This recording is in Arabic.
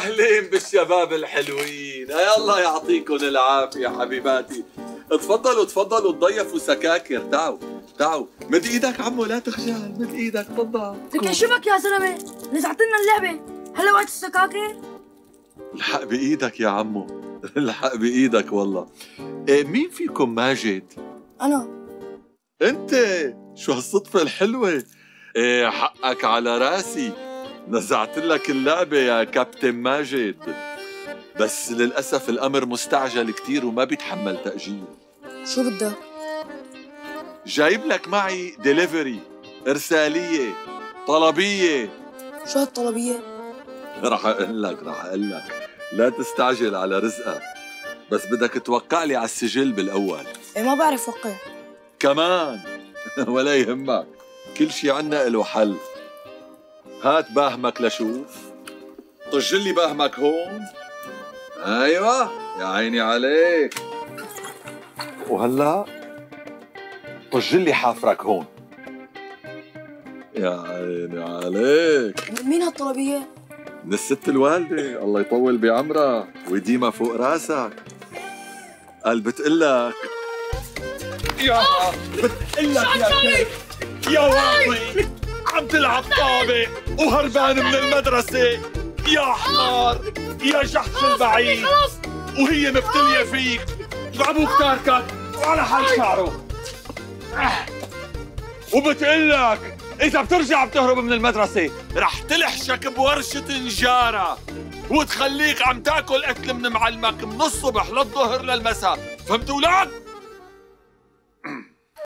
أهلين بالشباب الحلوين. الله يعطيكم العافية حبيباتي. تفضلوا تفضلوا تضيفوا سكاكر تعوا تعوا مد إيدك عمو لا تخجل. مد إيدك تفضل. لك شو بك يا زلمة؟ نزعت لنا اللعبة. هلا وقت السكاكر الحق بإيدك يا عمو. الحق بإيدك والله. إيه مين فيكم ماجد؟ أنا. أنت؟ شو هالصدفة الحلوة؟ إيه حقك على رأسي. نزعت لك اللعبة يا كابتن ماجد. بس للأسف الأمر مستعجل كتير وما بيتحمل تأجيل. شو بدك؟ جايب لك معي ديليفري إرسالية طلبية. شو هالطلبية؟ رح أقول لك رح أقول لك. لا تستعجل على رزقك. بس بدك توقع لي على السجل بالأول. إيه ما بعرف وقع. كمان. ولا يهمك. كل شي عنا له حل. هات باهمك لشوف. طج لي باهمك هون. أيوه يا عيني عليك. وهلا طج لي حافرك هون. يا عيني عليك. من مين هالطلبية؟ من الست الوالدة. الله يطول بعمرها ويديمها فوق راسك. قال بتقلك. يا بتقلك يا يا واطي عم تلعب طابة وهربان من المدرسة. يا حمار يا جحش البعيد. وهي مبتلية فيك. وابوك تاركك. وعلى حال شعره. وبتقلك إذا بترجع بتهرب من المدرسة رح تلحشك بورشة نجارة. وتخليك عم تاكل أكل من معلمك من الصبح للظهر للمساء. فهمت ولاد؟